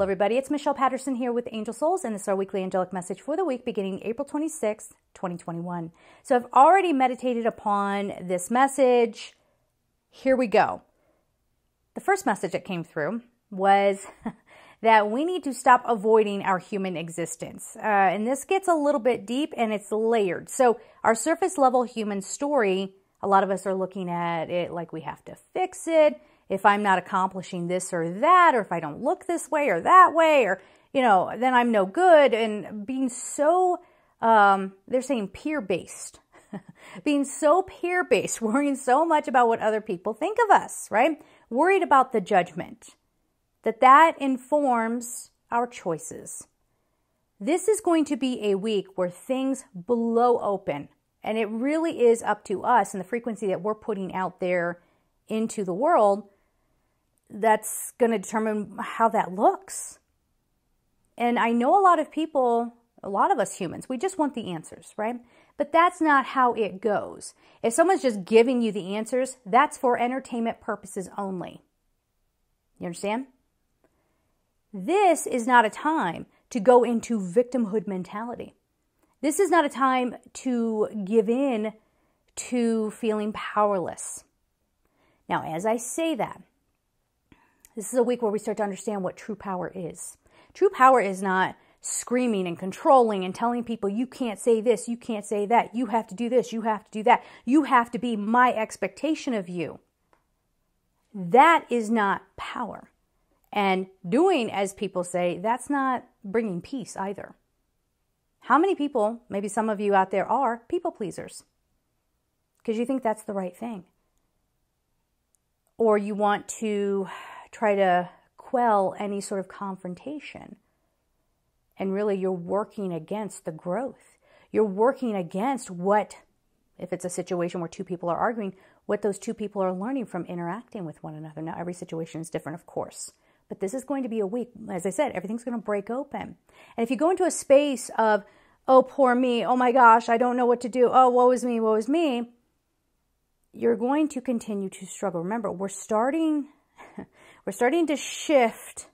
Hello, everybody. It's Michelle Patterson here with Angel Souls, and this is our weekly angelic message for the week beginning April 26th, 2021. So, I've already meditated upon this message. Here we go. The first message that came through was that we need to stop avoiding our human existence. Uh, and this gets a little bit deep and it's layered. So, our surface level human story, a lot of us are looking at it like we have to fix it if I'm not accomplishing this or that, or if I don't look this way or that way, or, you know, then I'm no good. And being so, um, they're saying peer based, being so peer based, worrying so much about what other people think of us, right? Worried about the judgment, that that informs our choices. This is going to be a week where things blow open. And it really is up to us and the frequency that we're putting out there into the world that's going to determine how that looks. And I know a lot of people, a lot of us humans, we just want the answers, right? But that's not how it goes. If someone's just giving you the answers, that's for entertainment purposes only. You understand? This is not a time to go into victimhood mentality. This is not a time to give in to feeling powerless. Now, as I say that, this is a week where we start to understand what true power is. True power is not screaming and controlling and telling people, you can't say this, you can't say that, you have to do this, you have to do that, you have to be my expectation of you. That is not power. And doing, as people say, that's not bringing peace either. How many people, maybe some of you out there, are people pleasers? Because you think that's the right thing. Or you want to try to quell any sort of confrontation. And really, you're working against the growth. You're working against what, if it's a situation where two people are arguing, what those two people are learning from interacting with one another. Now, every situation is different, of course. But this is going to be a week, as I said, everything's going to break open. And if you go into a space of, oh, poor me, oh my gosh, I don't know what to do, oh, woe is me, woe is me, you're going to continue to struggle. Remember, we're starting we're starting to shift.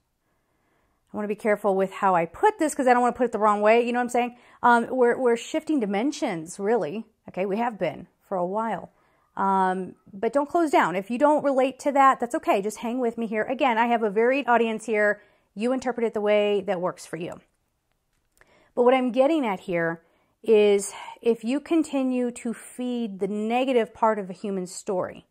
I want to be careful with how I put this because I don't want to put it the wrong way. You know what I'm saying? Um, we're, we're shifting dimensions, really. Okay, we have been for a while. Um, but don't close down. If you don't relate to that, that's okay. Just hang with me here. Again, I have a varied audience here. You interpret it the way that works for you. But what I'm getting at here is if you continue to feed the negative part of a human story,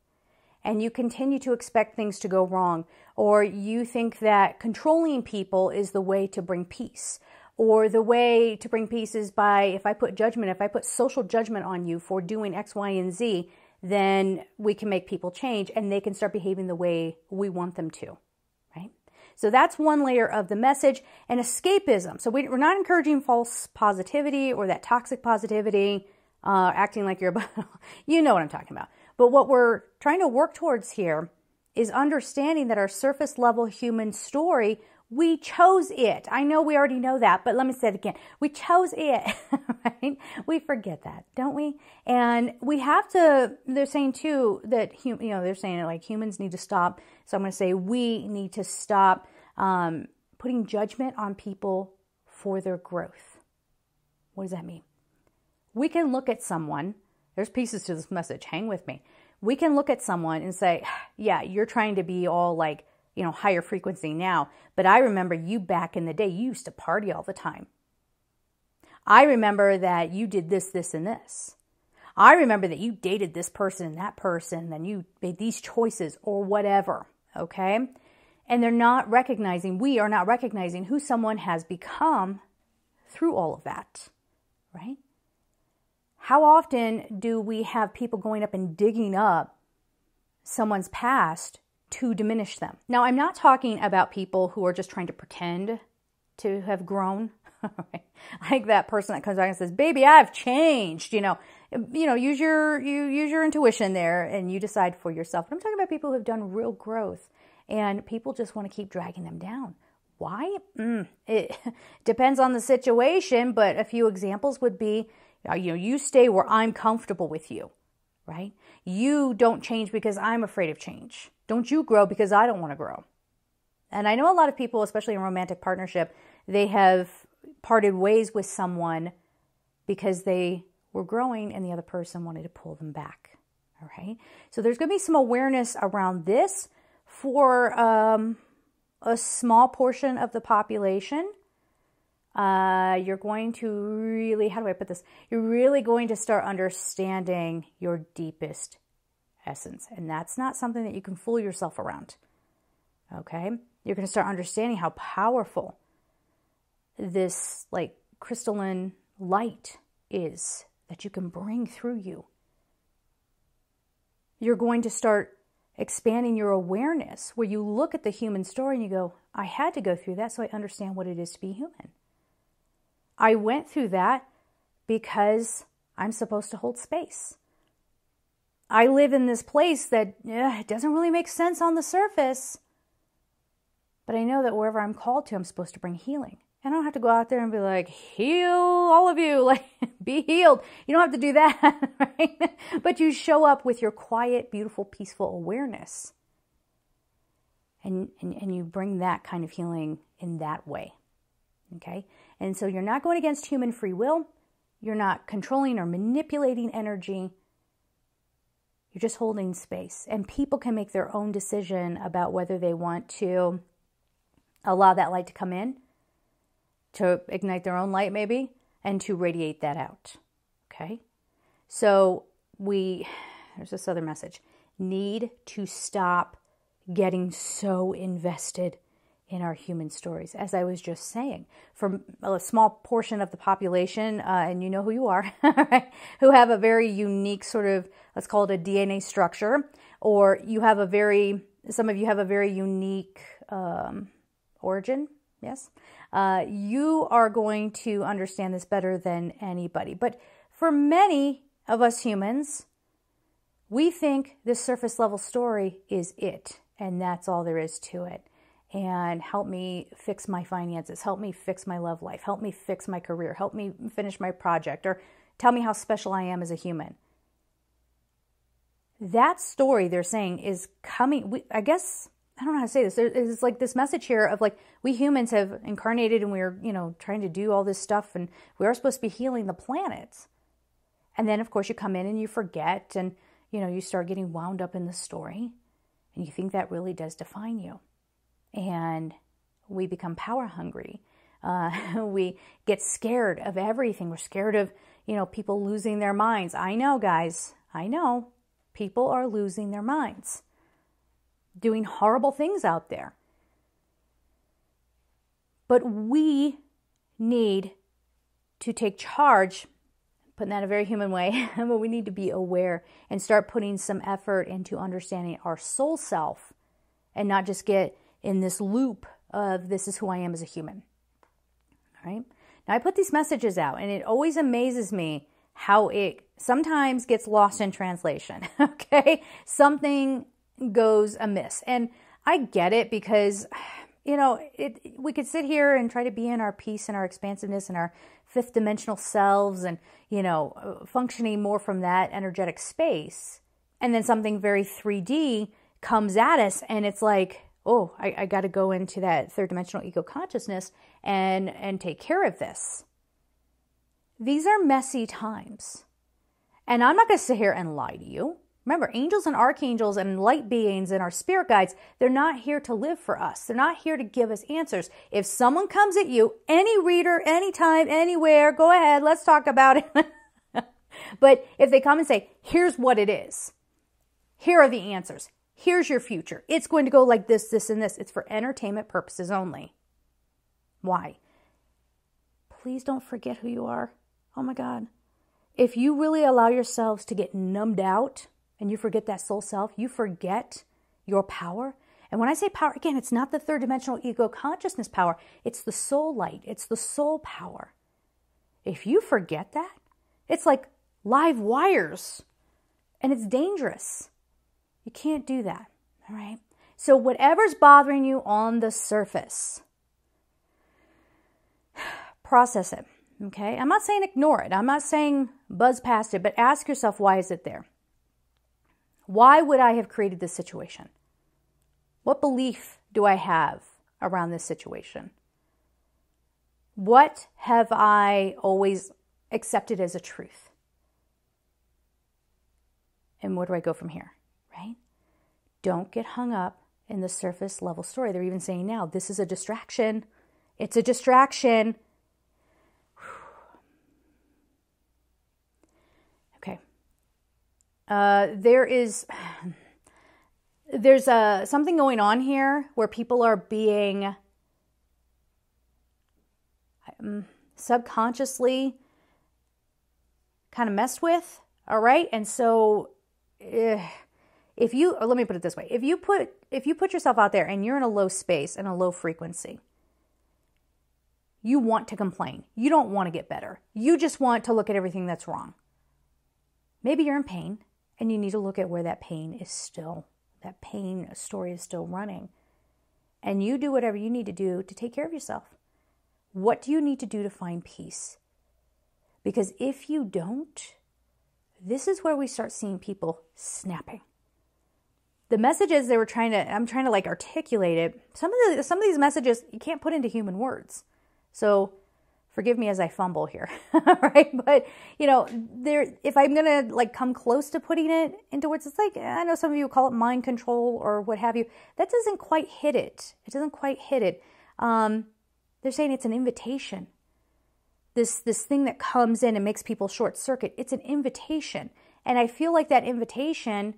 and you continue to expect things to go wrong, or you think that controlling people is the way to bring peace, or the way to bring peace is by if I put judgment, if I put social judgment on you for doing X, Y, and Z, then we can make people change and they can start behaving the way we want them to, right? So that's one layer of the message and escapism. So we, are not encouraging false positivity or that toxic positivity, uh, acting like you're, you know what I'm talking about. But what we're trying to work towards here is understanding that our surface level human story, we chose it. I know we already know that, but let me say it again. We chose it, right? We forget that, don't we? And we have to, they're saying too that, you know, they're saying it like humans need to stop. So I'm going to say we need to stop um, putting judgment on people for their growth. What does that mean? We can look at someone there's pieces to this message. Hang with me. We can look at someone and say, yeah, you're trying to be all like, you know, higher frequency now, but I remember you back in the day, you used to party all the time. I remember that you did this, this, and this. I remember that you dated this person and that person, and you made these choices or whatever. Okay. And they're not recognizing, we are not recognizing who someone has become through all of that. Right? How often do we have people going up and digging up someone's past to diminish them? Now, I'm not talking about people who are just trying to pretend to have grown. like that person that comes back and says, "Baby, I've changed." You know, you know, use your you use your intuition there, and you decide for yourself. But I'm talking about people who have done real growth, and people just want to keep dragging them down. Why? Mm, it depends on the situation, but a few examples would be you know, you stay where I'm comfortable with you, right? You don't change because I'm afraid of change. Don't you grow because I don't want to grow. And I know a lot of people, especially in romantic partnership, they have parted ways with someone because they were growing and the other person wanted to pull them back. All right. So there's going to be some awareness around this for um, a small portion of the population. Uh, you're going to really, how do I put this? You're really going to start understanding your deepest essence. And that's not something that you can fool yourself around. Okay? You're going to start understanding how powerful this like crystalline light is that you can bring through you. You're going to start expanding your awareness where you look at the human story and you go, I had to go through that so I understand what it is to be human. I went through that because I'm supposed to hold space. I live in this place that doesn't really make sense on the surface, but I know that wherever I'm called to, I'm supposed to bring healing. And I don't have to go out there and be like, heal all of you, like be healed. You don't have to do that, right? But you show up with your quiet, beautiful, peaceful awareness. And, and, and you bring that kind of healing in that way. Okay? And so you're not going against human free will. You're not controlling or manipulating energy. You're just holding space. And people can make their own decision about whether they want to allow that light to come in to ignite their own light, maybe, and to radiate that out. Okay? So we, there's this other message need to stop getting so invested in our human stories. As I was just saying, for a small portion of the population, uh, and you know who you are, who have a very unique sort of, let's call it a DNA structure, or you have a very, some of you have a very unique um, origin, yes, uh, you are going to understand this better than anybody. But for many of us humans, we think this surface level story is it, and that's all there is to it. And help me fix my finances, help me fix my love life, help me fix my career, help me finish my project, or tell me how special I am as a human. That story they're saying is coming, we, I guess I don't know how to say this. There's like this message here of like we humans have incarnated and we're, you know, trying to do all this stuff and we are supposed to be healing the planet. And then of course you come in and you forget and, you know, you start getting wound up in the story and you think that really does define you. And we become power hungry. Uh, we get scared of everything. We're scared of, you know, people losing their minds. I know, guys. I know. People are losing their minds doing horrible things out there. But we need to take charge, putting that in a very human way, but we need to be aware and start putting some effort into understanding our soul self and not just get in this loop of this is who I am as a human. All right. Now I put these messages out and it always amazes me how it sometimes gets lost in translation. okay. Something goes amiss. And I get it because, you know, it, we could sit here and try to be in our peace and our expansiveness and our fifth dimensional selves and, you know, uh, functioning more from that energetic space. And then something very 3D comes at us and it's like, oh, I, I got to go into that third dimensional ego consciousness and, and take care of this. These are messy times. And I'm not going to sit here and lie to you. Remember, angels and archangels and light beings and our spirit guides, they're not here to live for us. They're not here to give us answers. If someone comes at you, any reader, anytime, anywhere, go ahead, let's talk about it. but if they come and say, here's what it is, here are the answers, here's your future, it's going to go like this, this, and this, it's for entertainment purposes only. Why? Please don't forget who you are. Oh my God. If you really allow yourselves to get numbed out, and you forget that soul self, you forget your power. And when I say power, again, it's not the third dimensional ego consciousness power, it's the soul light, it's the soul power. If you forget that, it's like live wires and it's dangerous. You can't do that, all right? So, whatever's bothering you on the surface, process it, okay? I'm not saying ignore it, I'm not saying buzz past it, but ask yourself why is it there? Why would I have created this situation? What belief do I have around this situation? What have I always accepted as a truth? And where do I go from here? Don't get hung up in the surface level story. They're even saying now, this is a distraction. It's a distraction. Okay. Uh, there is there's a uh, something going on here where people are being um, subconsciously kind of messed with. All right, and so. If you let me put it this way. If you put if you put yourself out there and you're in a low space and a low frequency you want to complain. You don't want to get better. You just want to look at everything that's wrong. Maybe you're in pain and you need to look at where that pain is still that pain story is still running. And you do whatever you need to do to take care of yourself. What do you need to do to find peace? Because if you don't this is where we start seeing people snapping the messages they were trying to i'm trying to like articulate it some of the some of these messages you can't put into human words. So forgive me as i fumble here right? But you know there if i'm gonna like come close to putting it into words it's like i know some of you call it mind control or what have you. That doesn't quite hit it. It doesn't quite hit it. Um, they're saying it's an invitation. This this thing that comes in and makes people short circuit it's an invitation. And i feel like that invitation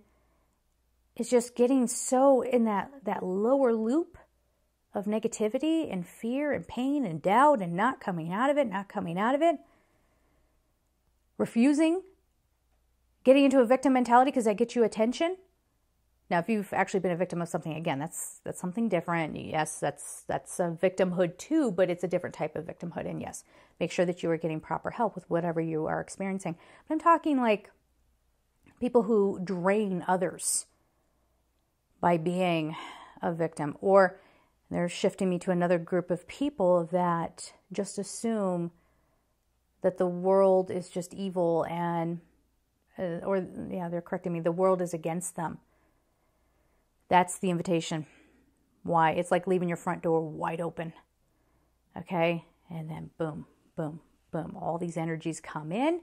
is just getting so in that, that lower loop of negativity and fear and pain and doubt and not coming out of it, not coming out of it, refusing, getting into a victim mentality because that gets you attention. Now, if you've actually been a victim of something, again, that's that's something different. Yes, that's that's a victimhood too, but it's a different type of victimhood. And yes, make sure that you are getting proper help with whatever you are experiencing. But I'm talking like people who drain others by being a victim. Or they're shifting me to another group of people that just assume that the world is just evil and, uh, or yeah, they're correcting me, the world is against them. That's the invitation. Why? It's like leaving your front door wide open. Okay? And then boom, boom, boom. All these energies come in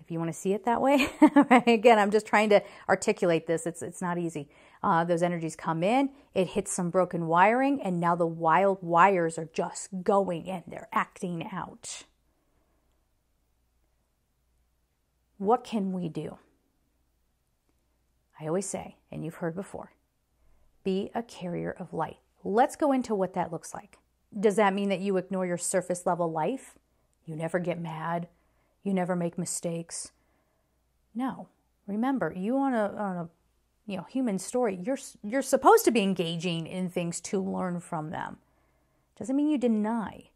if you want to see it that way. Again, I'm just trying to articulate this. It's it's not easy. Uh, those energies come in, it hits some broken wiring, and now the wild wires are just going in. They're acting out. What can we do? I always say, and you've heard before, be a carrier of light. Let's go into what that looks like. Does that mean that you ignore your surface level life? You never get mad you never make mistakes. No. Remember, you on a, on a you know human story, you're you're supposed to be engaging in things to learn from them. Doesn't mean you deny.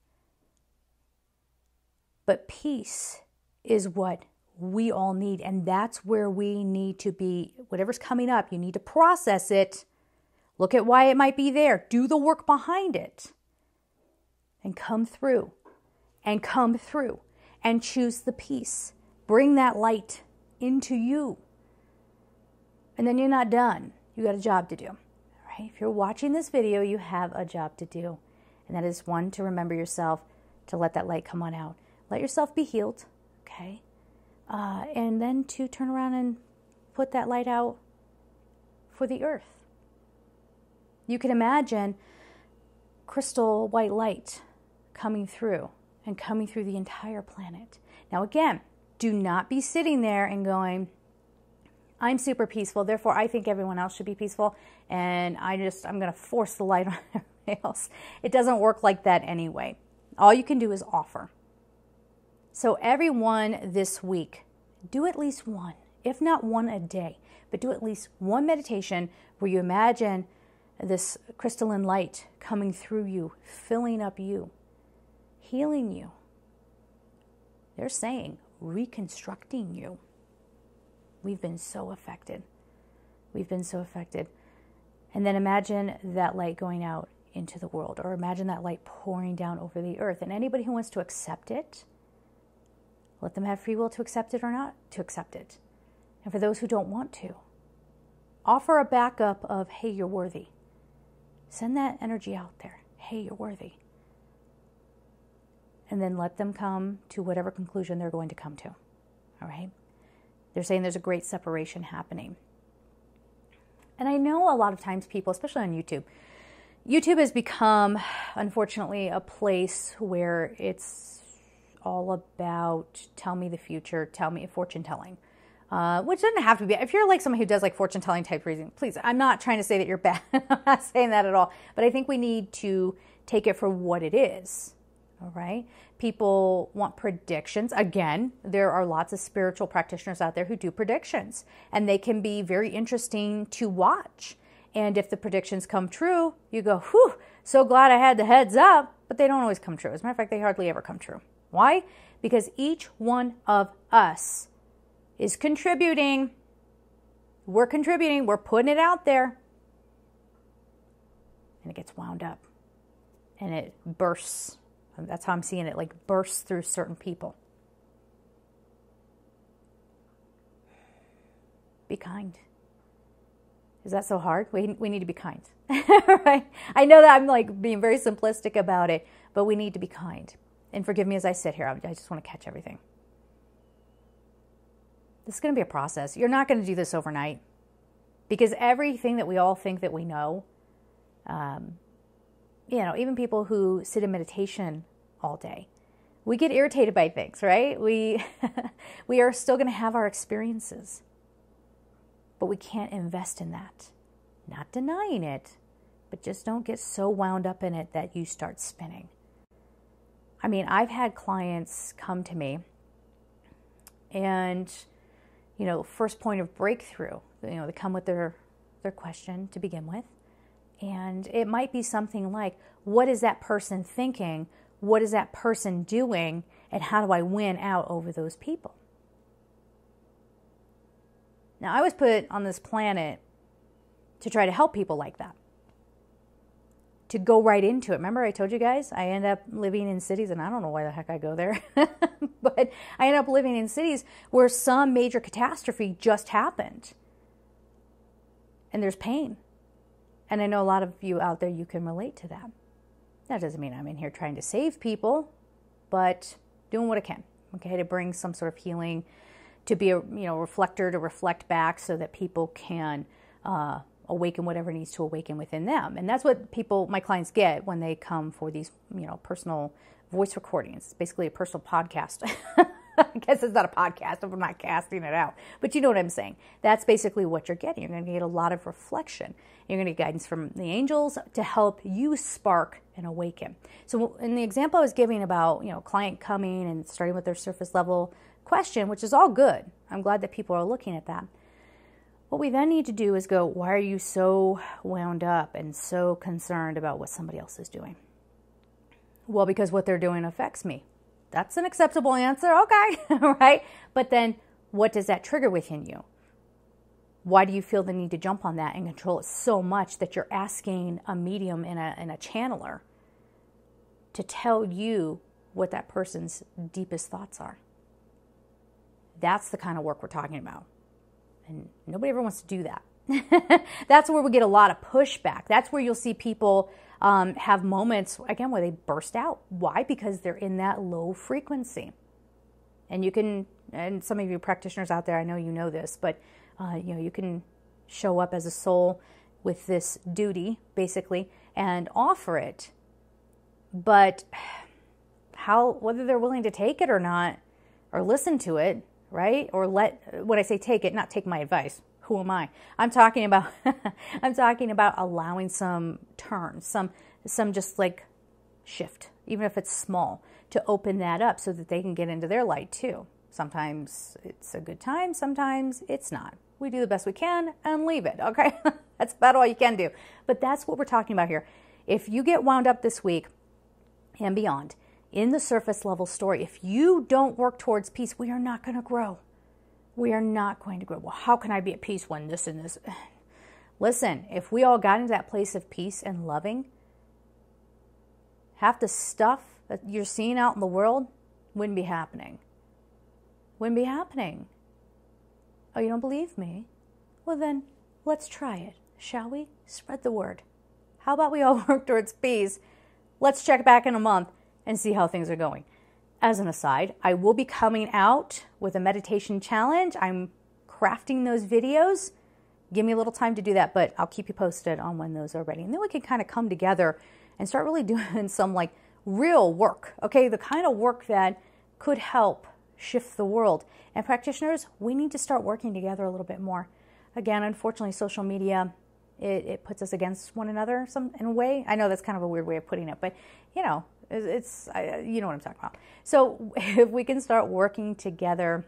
But peace is what we all need and that's where we need to be whatever's coming up you need to process it look at why it might be there do the work behind it and come through and come through and choose the peace. Bring that light into you. And then you're not done. You got a job to do. Right? If you're watching this video, you have a job to do. And that is one to remember yourself to let that light come on out. Let yourself be healed, okay? Uh, and then to turn around and put that light out for the earth. You can imagine crystal white light coming through and coming through the entire planet. Now, again, do not be sitting there and going, I'm super peaceful, therefore I think everyone else should be peaceful, and I just, I'm going to force the light on everybody else. It doesn't work like that anyway. All you can do is offer. So, everyone this week, do at least one, if not one a day, but do at least one meditation where you imagine this crystalline light coming through you, filling up you healing you. They're saying reconstructing you. We've been so affected. We've been so affected. And then imagine that light going out into the world, or imagine that light pouring down over the earth. And anybody who wants to accept it, let them have free will to accept it or not to accept it. And for those who don't want to, offer a backup of, hey, you're worthy. Send that energy out there hey, you're worthy. And then let them come to whatever conclusion they're going to come to. All right? They're saying there's a great separation happening. And I know a lot of times people, especially on YouTube, YouTube has become, unfortunately, a place where it's all about tell me the future, tell me fortune telling. Uh, which doesn't have to be. If you're like someone who does like fortune telling type reading, please, I'm not trying to say that you're bad. I'm not saying that at all. But I think we need to take it for what it is. All right. People want predictions. Again, there are lots of spiritual practitioners out there who do predictions, and they can be very interesting to watch. And if the predictions come true, you go, whew, so glad I had the heads up, but they don't always come true. As a matter of fact, they hardly ever come true. Why? Because each one of us is contributing. We're contributing, we're putting it out there. And it gets wound up and it bursts. That's how I'm seeing it like bursts through certain people. Be kind. Is that so hard? We, we need to be kind, right? I know that I'm like being very simplistic about it, but we need to be kind. And forgive me as I sit here. I just want to catch everything. This is going to be a process. You're not going to do this overnight because everything that we all think that we know, um, you know, even people who sit in meditation all day, we get irritated by things, right? We we are still going to have our experiences but we can't invest in that. Not denying it, but just don't get so wound up in it that you start spinning. I mean, I've had clients come to me and you know, first point of breakthrough, you know, they come with their their question to begin with. And it might be something like, what is that person thinking? What is that person doing? And how do I win out over those people? Now, I was put on this planet to try to help people like that, to go right into it. Remember, I told you guys I end up living in cities, and I don't know why the heck I go there, but I end up living in cities where some major catastrophe just happened. And there's pain. And I know a lot of you out there, you can relate to that. That doesn't mean I'm in here trying to save people, but doing what I can, okay, to bring some sort of healing to be a you know reflector to reflect back so that people can uh, awaken whatever needs to awaken within them. And that's what people my clients get when they come for these you know personal voice recordings. It's basically a personal podcast I guess it's not a podcast if I'm not casting it out. But you know what I'm saying. That's basically what you're getting. You're going to get a lot of reflection. You're going to get guidance from the angels to help you spark and awaken. So in the example I was giving about, you know, client coming and starting with their surface level question, which is all good. I'm glad that people are looking at that. What we then need to do is go, why are you so wound up and so concerned about what somebody else is doing? Well, because what they're doing affects me. That's an acceptable answer. Okay, right? But then what does that trigger within you? Why do you feel the need to jump on that and control it so much that you're asking a medium and a, and a channeler to tell you what that person's deepest thoughts are? That's the kind of work we're talking about. And nobody ever wants to do that. That's where we get a lot of pushback. That's where you'll see people um, have moments, again, where they burst out. Why? Because they're in that low frequency. And you can, and some of you practitioners out there, I know you know this, but uh, you know, you can show up as a soul with this duty, basically, and offer it. But how, whether they're willing to take it or not, or listen to it, right? Or let, when I say take it, not take my advice. Who am I? I'm talking about, I'm talking about allowing some turn, some, some just like shift, even if it's small, to open that up so that they can get into their light too. Sometimes it's a good time, sometimes it's not. We do the best we can and leave it, okay? that's about all you can do. But that's what we're talking about here. If you get wound up this week and beyond, in the surface level story, if you don't work towards peace, we are not going to grow. We are not going to grow. Well, how can I be at peace when this and this? Listen, if we all got into that place of peace and loving, half the stuff that you're seeing out in the world wouldn't be happening. Wouldn't be happening. Oh, you don't believe me? Well, then let's try it, shall we? Spread the word. How about we all work towards peace let's check back in a month and see how things are going. As an aside, I will be coming out with a meditation challenge. I'm crafting those videos. Give me a little time to do that, but I'll keep you posted on when those are ready. And then we can kind of come together and start really doing some like real work, okay? The kind of work that could help shift the world. And practitioners, we need to start working together a little bit more. Again, unfortunately, social media it, it puts us against one another some in a way. I know that's kind of a weird way of putting it, but you know, it's, it's you know what I'm talking about. So if we can start working together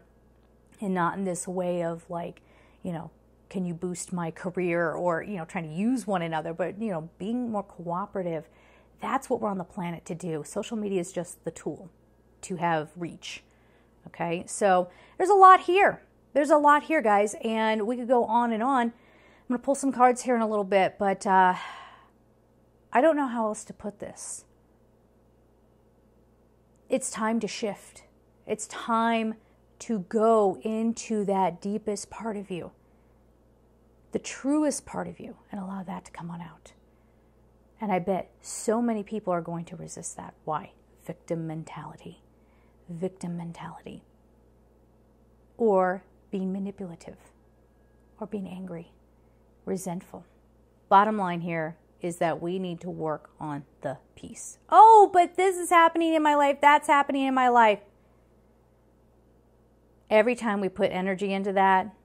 and not in this way of like, you know, can you boost my career or you know trying to use one another, but you know, being more cooperative. That's what we're on the planet to do. Social media is just the tool to have reach. Okay, so there's a lot here. There's a lot here, guys, and we could go on and on. I'm going to pull some cards here in a little bit, but uh, I don't know how else to put this. It's time to shift. It's time to go into that deepest part of you, the truest part of you, and allow that to come on out. And I bet so many people are going to resist that. Why? Victim mentality victim mentality or being manipulative or being angry, resentful. Bottom line here is that we need to work on the peace. Oh, but this is happening in my life, that's happening in my life. Every time we put energy into that,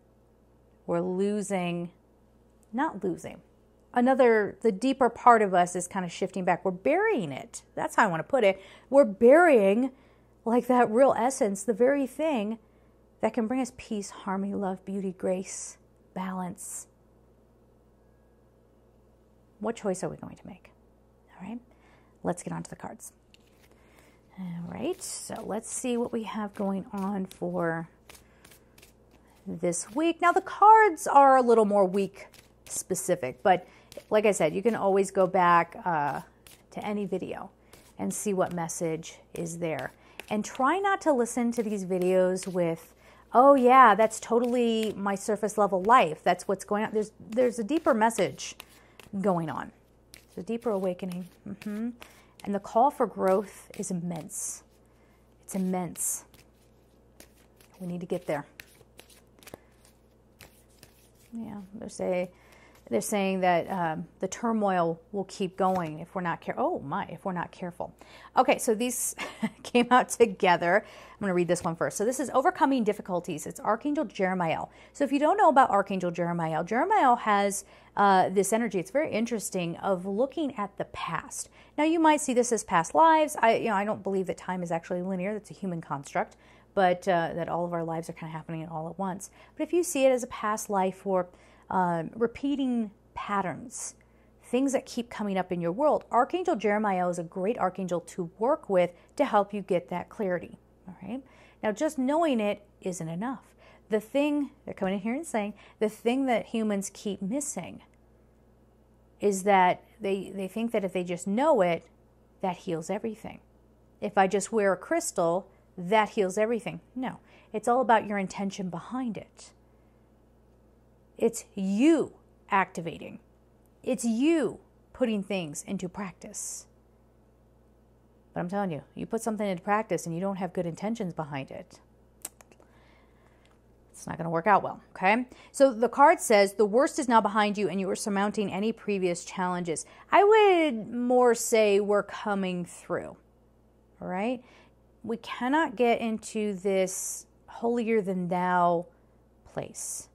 we're losing, not losing. Another, the deeper part of us is kind of shifting back. We're burying it. That's how I want to put it. We're burying like that real essence, the very thing that can bring us peace, harmony, love, beauty, grace, balance. What choice are we going to make? All right, let's get on to the cards. All right, so let's see what we have going on for this week. Now, the cards are a little more week specific, but like I said, you can always go back uh, to any video and see what message is there. And try not to listen to these videos with, oh yeah, that's totally my surface level life. That's what's going on. There's there's a deeper message going on. A deeper awakening. Mm-hmm. And the call for growth is immense. It's immense. We need to get there. Yeah, there's a they're saying that um, the turmoil will keep going if we're not careful. Oh my, if we're not careful. Okay, so these came out together. I'm going to read this one first. So this is overcoming difficulties. It's Archangel Jeremiah. So if you don't know about Archangel Jeremiah, Jeremiah has uh, this energy. It's very interesting of looking at the past. Now you might see this as past lives. I, you know, I don't believe that time is actually linear. That's a human construct but uh, that all of our lives are kind of happening all at once. But if you see it as a past life or um, repeating patterns, things that keep coming up in your world. Archangel Jeremiah is a great archangel to work with to help you get that clarity. All right. Now, just knowing it isn't enough. The thing, they're coming in here and saying, the thing that humans keep missing is that they, they think that if they just know it, that heals everything. If I just wear a crystal, that heals everything. No, it's all about your intention behind it. It's you activating, it's you putting things into practice. But I'm telling you, you put something into practice and you don't have good intentions behind it, it's not going to work out well. Okay. So the card says the worst is now behind you and you are surmounting any previous challenges. I would more say we're coming through. All right. We cannot get into this holier than thou place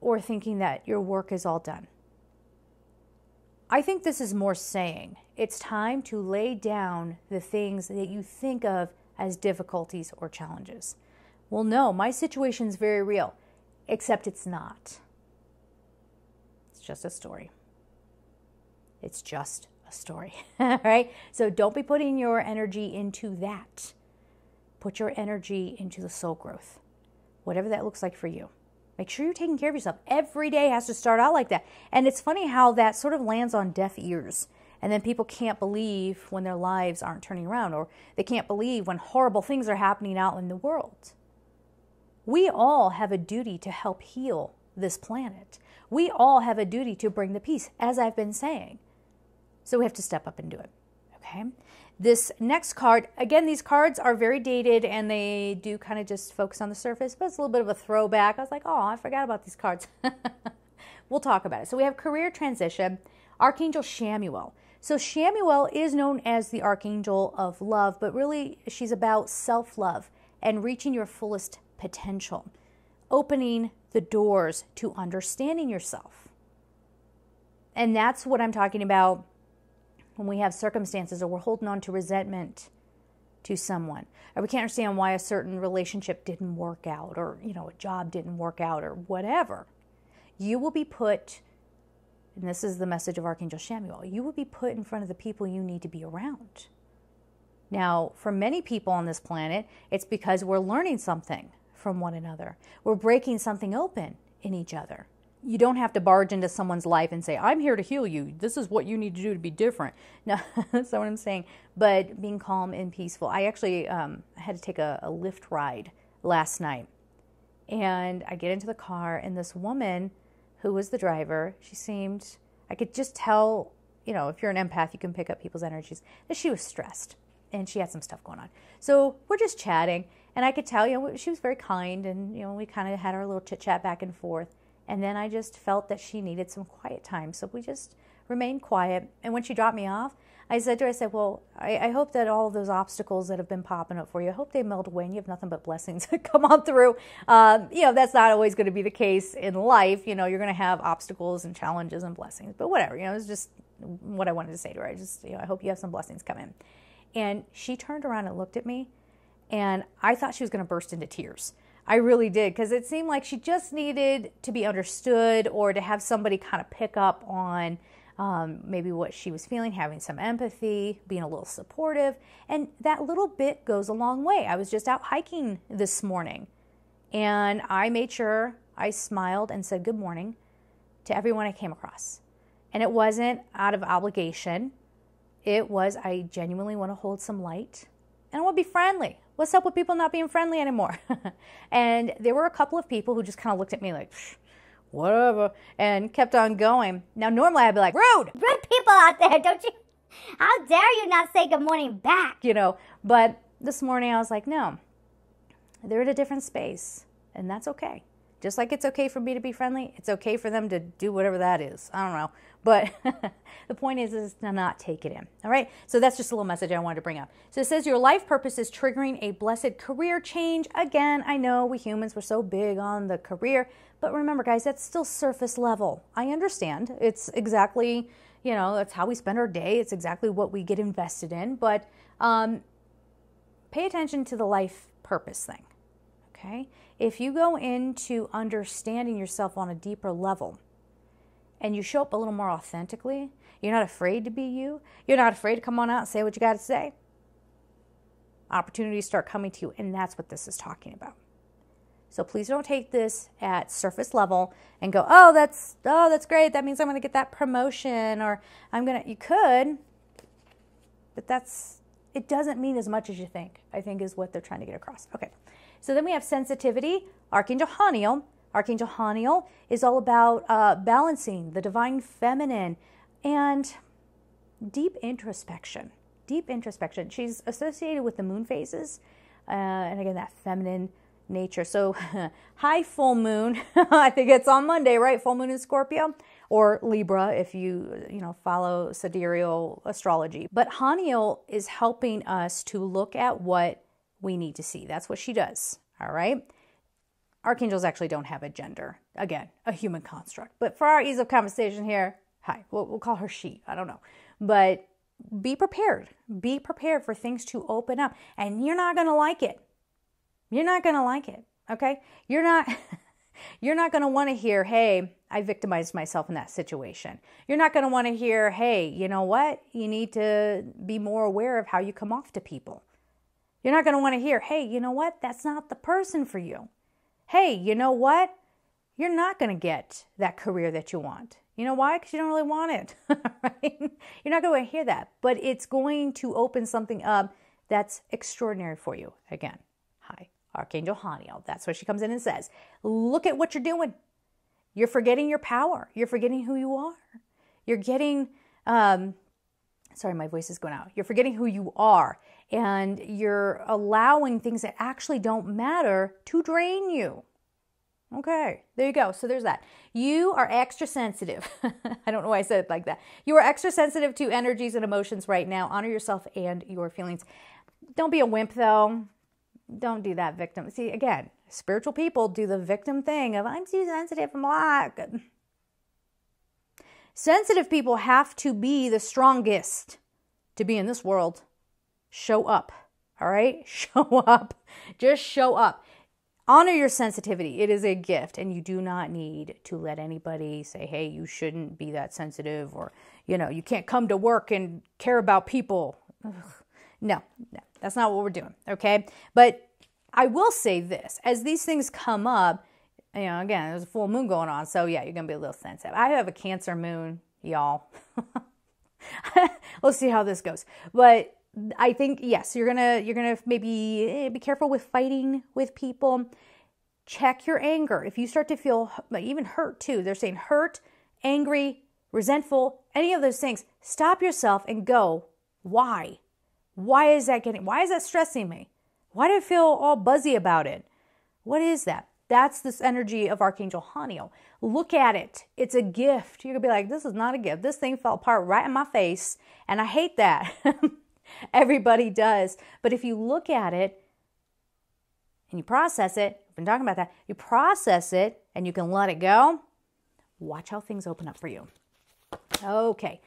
or thinking that your work is all done. I think this is more saying it's time to lay down the things that you think of as difficulties or challenges. Well, no, my situation is very real, except it's not. It's just a story. It's just a story, right? So don't be putting your energy into that. Put your energy into the soul growth, whatever that looks like for you. Make sure you're taking care of yourself. Every day has to start out like that. And it's funny how that sort of lands on deaf ears. And then people can't believe when their lives aren't turning around, or they can't believe when horrible things are happening out in the world. We all have a duty to help heal this planet. We all have a duty to bring the peace, as I've been saying. So we have to step up and do it. Okay. This next card, again, these cards are very dated and they do kind of just focus on the surface, but it's a little bit of a throwback. I was like, oh, I forgot about these cards. we'll talk about it. So we have career transition, Archangel Chamuel. So Chamuel is known as the Archangel of Love, but really she's about self love and reaching your fullest potential, opening the doors to understanding yourself. And that's what I'm talking about when we have circumstances or we're holding on to resentment to someone. Or we can't understand why a certain relationship didn't work out or you know a job didn't work out or whatever. You will be put and this is the message of archangel chamuel you will be put in front of the people you need to be around. Now for many people on this planet it's because we're learning something from one another. We're breaking something open in each other you don't have to barge into someone's life and say, I'm here to heal you. This is what you need to do to be different. No, that's not what I'm saying. But being calm and peaceful. I actually um, had to take a, a Lyft ride last night. And I get into the car, and this woman who was the driver, she seemed, I could just tell, you know, if you're an empath, you can pick up people's energies, that she was stressed and she had some stuff going on. So we're just chatting, and I could tell, you know, she was very kind, and, you know, we kind of had our little chit chat back and forth. And then I just felt that she needed some quiet time. So we just remained quiet. And when she dropped me off, I said to her, I said, Well, I, I hope that all of those obstacles that have been popping up for you, I hope they melt away and you have nothing but blessings come on through. Um, you know, that's not always going to be the case in life. You know, you're going to have obstacles and challenges and blessings, but whatever. You know, it's just what I wanted to say to her. I just, you know, I hope you have some blessings come in. And she turned around and looked at me, and I thought she was going to burst into tears. I really did because it seemed like she just needed to be understood or to have somebody kind of pick up on um, maybe what she was feeling, having some empathy, being a little supportive. And that little bit goes a long way. I was just out hiking this morning and I made sure I smiled and said good morning to everyone I came across. And it wasn't out of obligation, it was I genuinely want to hold some light and I want to be friendly. What's up with people not being friendly anymore? and there were a couple of people who just kind of looked at me like, whatever, and kept on going. Now, normally I'd be like, rude! Rude people out there, don't you? How dare you not say good morning back? You know, but this morning I was like, no, they're in a different space, and that's okay. Just like it's okay for me to be friendly, it's okay for them to do whatever that is. I don't know. But the point is, is to not take it in. All right. So that's just a little message I wanted to bring up. So it says your life purpose is triggering a blessed career change. Again, I know we humans were so big on the career, but remember, guys, that's still surface level. I understand. It's exactly, you know, that's how we spend our day. It's exactly what we get invested in. But um, pay attention to the life purpose thing. Okay. If you go into understanding yourself on a deeper level and you show up a little more authentically, you're not afraid to be you, you're not afraid to come on out and say what you got to say, opportunities start coming to you. And that's what this is talking about. So please don't take this at surface level and go, "Oh, that's oh, that's great. That means I'm going to get that promotion or I'm going to you could." But that's it doesn't mean as much as you think. I think is what they're trying to get across. Okay. So then we have sensitivity, Archangel Haniel. Archangel Haniel is all about uh, balancing the divine feminine and deep introspection. Deep introspection. She's associated with the moon phases, uh, and again, that feminine nature. So, high full moon, I think it's on Monday, right? Full moon in Scorpio or Libra if you, you know, follow sidereal astrology. But Haniel is helping us to look at what we need to see. That's what she does. All right. Archangels actually don't have a gender. Again, a human construct. But for our ease of conversation here, hi, we'll, we'll call her she. I don't know. But be prepared. Be prepared for things to open up. And you're not going to like it. You're not going to like it. Okay? You're not. You're not going to want to hear, hey, I victimized myself in that situation. You're not going to want to hear, hey, you know what? You need to be more aware of how you come off to people. You're not going to want to hear, hey, you know what? That's not the person for you. Hey, you know what? You're not going to get that career that you want. You know why? Because you don't really want it. right? You're not going to hear that, but it's going to open something up that's extraordinary for you. Again, hi, Archangel Haniel. That's what she comes in and says. Look at what you're doing. You're forgetting your power. You're forgetting who you are. You're getting um, sorry, my voice is going out. You're forgetting who you are and you're allowing things that actually don't matter to drain you. Okay, there you go. So there's that. You are extra sensitive. I don't know why I said it like that. You are extra sensitive to energies and emotions right now. Honor yourself and your feelings. Don't be a wimp though. Don't do that, victim. See, again, spiritual people do the victim thing of I'm too sensitive, I'm black. Sensitive people have to be the strongest to be in this world. Show up. All right? Show up. Just show up. Honor your sensitivity. It is a gift, and you do not need to let anybody say, hey, you shouldn't be that sensitive, or, you know, you can't come to work and care about people. Ugh. No, no, that's not what we're doing. Okay. But I will say this as these things come up, you know, again, there's a full moon going on. So, yeah, you're going to be a little sensitive. I have a Cancer moon, y'all. we'll see how this goes. But I think yes, you're gonna you're gonna maybe eh, be careful with fighting with people. Check your anger. If you start to feel even hurt too, they're saying hurt, angry, resentful, any of those things. Stop yourself and go. Why? Why is that getting? Why is that stressing me? Why do I feel all buzzy about it? What is that? That's this energy of Archangel Haniel. Look at it. It's a gift. You're going to be like, this is not a gift. This thing fell apart right in my face, and I hate that. Everybody does. But if you look at it and you process it, I've been talking about that, you process it and you can let it go, watch how things open up for you. Okay.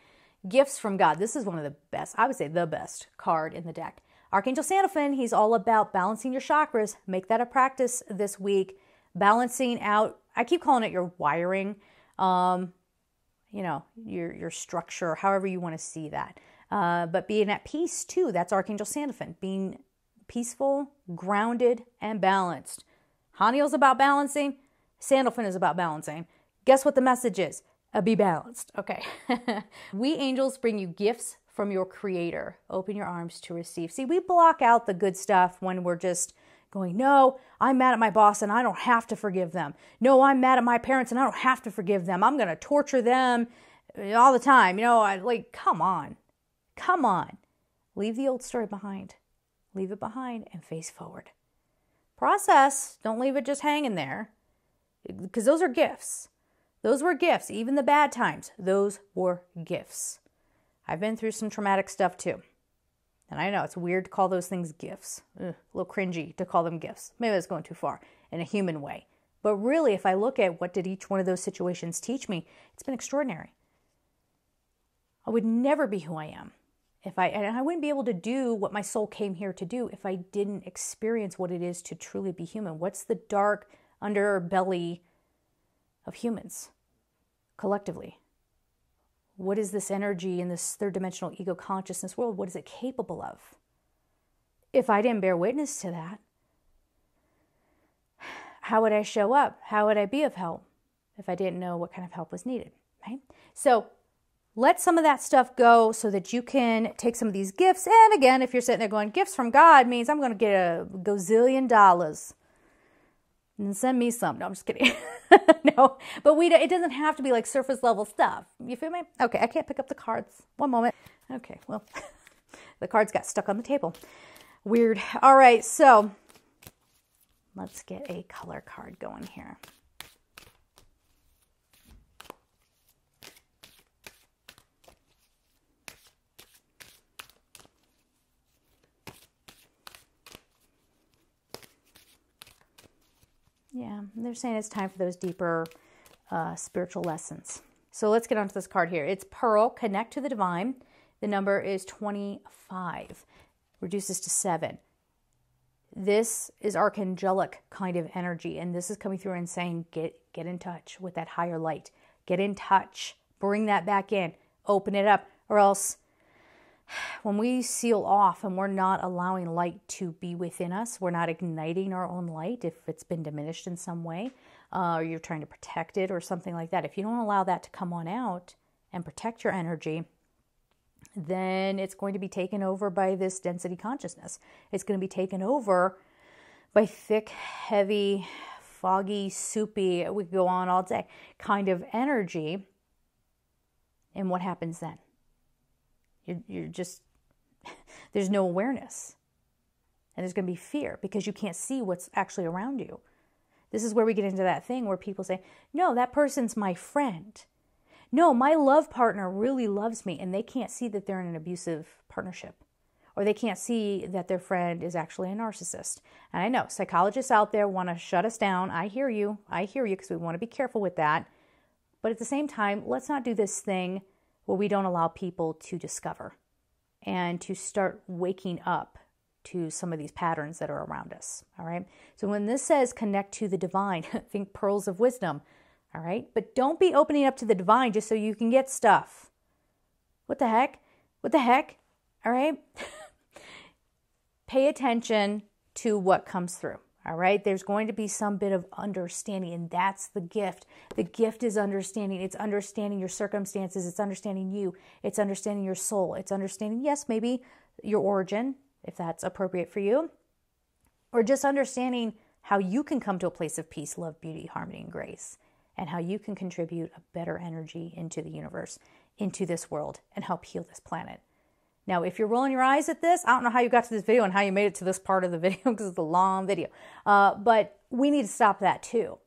Gifts from God. This is one of the best, I would say the best card in the deck. Archangel Sandalphon, he's all about balancing your chakras. Make that a practice this week balancing out. I keep calling it your wiring, um, you know, your your structure, however you want to see that. Uh, but being at peace too. That's Archangel Sandalphon. Being peaceful, grounded, and balanced. Haniel's about balancing. Sandalphon is about balancing. Guess what the message is? Uh, be balanced. Okay. we angels bring you gifts from your creator. Open your arms to receive. See, we block out the good stuff when we're just going, No, I'm mad at my boss and I don't have to forgive them. No, I'm mad at my parents and I don't have to forgive them. I'm going to torture them eh, all the time. You know, I like, come on. Come on. Leave the old story behind. Leave it behind and face forward. Process. Don't leave it just hanging there because those are gifts. Those were gifts. Even the bad times, those were gifts. I've been through some traumatic stuff too. And I know it's weird to call those things gifts. Ugh, a little cringy to call them gifts. Maybe that's going too far in a human way. But really, if I look at what did each one of those situations teach me, it's been extraordinary. I would never be who I am if I and I wouldn't be able to do what my soul came here to do if I didn't experience what it is to truly be human. What's the dark underbelly of humans collectively? What is this energy in this third dimensional ego consciousness world? What is it capable of? If I didn't bear witness to that, how would I show up? How would I be of help if I didn't know what kind of help was needed? Right? So let some of that stuff go so that you can take some of these gifts. And again, if you're sitting there going, gifts from God means I'm going to get a gazillion dollars and send me some. No, I'm just kidding. no, but we it doesn't have to be like surface level stuff. You feel me? Okay, I can't pick up the cards. One moment. Okay, well, the cards got stuck on the table. Weird. All right, so let's get a color card going here. Yeah, they're saying it's time for those deeper uh, spiritual lessons. So let's get onto this card here. It's Pearl, connect to the divine. The number is 25, reduces to 7. This is archangelic kind of energy, and this is coming through and saying, get, get in touch with that higher light. Get in touch. Bring that back in. Open it up, or else when we seal off and we're not allowing light to be within us, we're not igniting our own light if it's been diminished in some way, uh, or you're trying to protect it or something like that. If you don't allow that to come on out and protect your energy, then it's going to be taken over by this density consciousness. It's going to be taken over by thick, heavy, foggy, soupy, we go on all day kind of energy. And what happens then? You're, you're just, there's no awareness. And there's going to be fear because you can't see what's actually around you. This is where we get into that thing where people say, no, that person's my friend. No, my love partner really loves me, and they can't see that they're in an abusive partnership or they can't see that their friend is actually a narcissist. And I know psychologists out there want to shut us down. I hear you. I hear you because we want to be careful with that. But at the same time, let's not do this thing where we don't allow people to discover and to start waking up to some of these patterns that are around us. All right. So when this says connect to the divine, think pearls of wisdom. All right. But don't be opening up to the divine just so you can get stuff. What the heck? What the heck? All right. pay attention to what comes through. All right, there's going to be some bit of understanding, and that's the gift. The gift is understanding. It's understanding your circumstances, it's understanding you, it's understanding your soul, it's understanding, yes, maybe your origin, if that's appropriate for you, or just understanding how you can come to a place of peace, love, beauty, harmony, and grace, and how you can contribute a better energy into the universe, into this world, and help heal this planet. Now, if you're rolling your eyes at this, I don't know how you got to this video and how you made it to this part of the video because it's a long video. Uh, but we need to stop that too.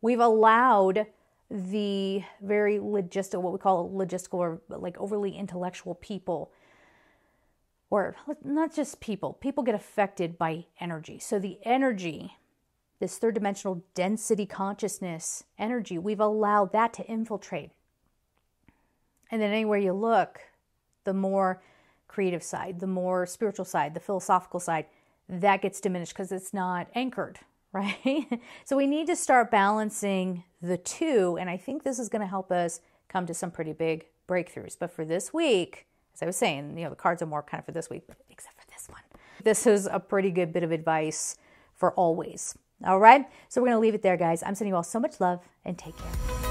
We've allowed the very logistical, what we call logistical or like overly intellectual people, or not just people, people get affected by energy. So the energy, this third dimensional density consciousness energy, we've allowed that to infiltrate. And then anywhere you look, the more creative side, the more spiritual side, the philosophical side, that gets diminished because it's not anchored, right? so we need to start balancing the two. And I think this is going to help us come to some pretty big breakthroughs. But for this week, as I was saying, you know, the cards are more kind of for this week, except for this one. This is a pretty good bit of advice for always. All right. So we're going to leave it there, guys. I'm sending you all so much love and take care.